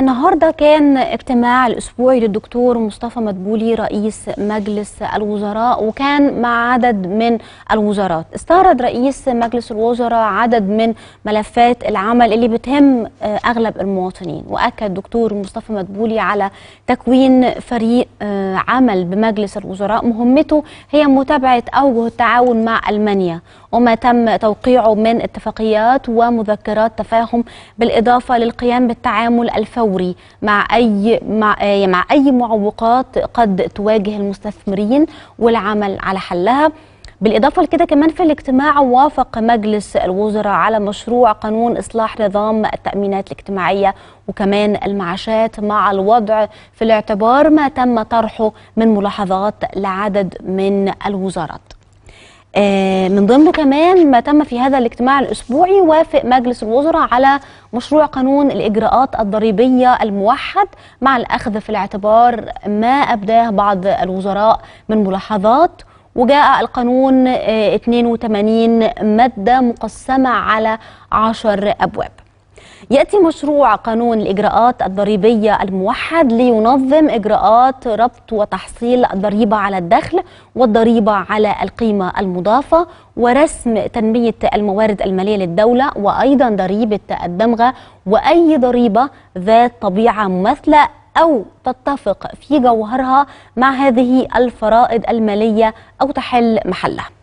النهارده كان اجتماع الأسبوعي للدكتور مصطفى مدبولي رئيس مجلس الوزراء وكان مع عدد من الوزارات. استعرض رئيس مجلس الوزراء عدد من ملفات العمل اللي بتهم آه، أغلب المواطنين. وأكد الدكتور مصطفى مدبولي على تكوين فريق آه، عمل بمجلس الوزراء. مهمته هي متابعة أوجه التعاون مع ألمانيا وما تم توقيعه من اتفاقيات ومذكرات تفاهم بالإضافة للقيام بالتعامل الفوري. مع أي مع, آه، مع أي معوقات قد تواجه المستثمرين والعمل على حلها. بالإضافة لكده كمان في الاجتماع وافق مجلس الوزراء على مشروع قانون إصلاح نظام التأمينات الاجتماعية وكمان المعاشات مع الوضع في الاعتبار ما تم طرحه من ملاحظات لعدد من الوزارات. من ضمنه كمان ما تم في هذا الاجتماع الأسبوعي وافق مجلس الوزراء على مشروع قانون الإجراءات الضريبية الموحد مع الأخذ في الاعتبار ما أبداه بعض الوزراء من ملاحظات. وجاء القانون آه، 82 مادة مقسمة على 10 أبواب. يأتي مشروع قانون الإجراءات الضريبية الموحد لينظم إجراءات ربط وتحصيل الضريبة على الدخل والضريبة على القيمة المضافة ورسم تنمية الموارد المالية للدولة وأيضا ضريبة الدمغة وأي ضريبة ذات طبيعة مماثله أو تتفق في جوهرها مع هذه الفرائض المالية أو تحل محلها.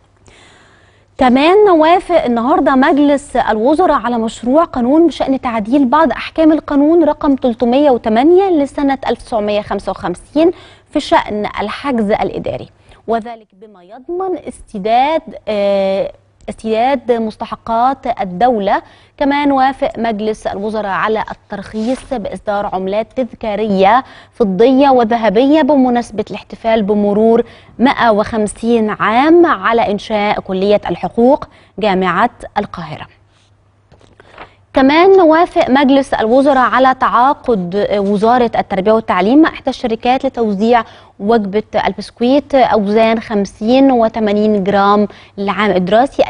كمان وافق النهارده مجلس الوزراء على مشروع قانون بشأن تعديل بعض أحكام القانون رقم 308 لسنة 1955 في شأن الحجز الإداري. وذلك بما يضمن استداد استياد مستحقات الدولة. كمان وافق مجلس الوزراء على الترخيص بإصدار عملات تذكارية فضية وذهبية بمناسبة الاحتفال بمرور 150 عام على إنشاء كلية الحقوق جامعة القاهرة. كمان وافق مجلس الوزراء على تعاقد وزارة التربية والتعليم مع إحدى الشركات لتوزيع وجبة البسكويت أوزان 50 و 80 جرام للعام الدراسي 2019-2020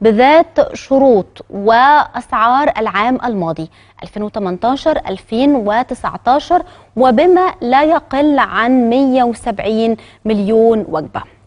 بذات شروط وأسعار العام الماضي 2018-2019 وبما لا يقل عن 170 مليون وجبة.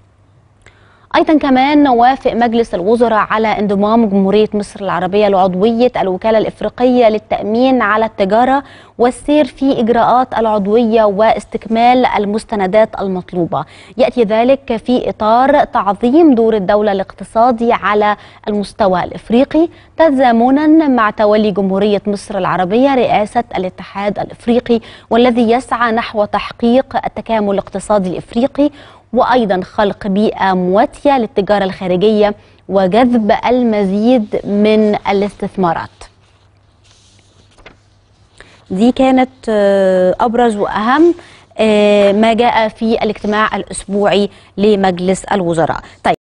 أيضا كمان وافق مجلس الوزراء على انضمام جمهورية مصر العربية لعضوية الوكالة الإفريقية للتأمين على التجارة والسير في إجراءات العضوية واستكمال المستندات المطلوبة. يأتي ذلك في إطار تعظيم دور الدولة الاقتصادي على المستوى الإفريقي تزامنا مع تولي جمهورية مصر العربية رئاسة الاتحاد الإفريقي والذي يسعى نحو تحقيق التكامل الاقتصادي الإفريقي وأيضا خلق بيئة مواتية للتجارة الخارجية وجذب المزيد من الاستثمارات. دي كانت أبرز وأهم ما جاء في الاجتماع الأسبوعي لمجلس الوزراء. طيب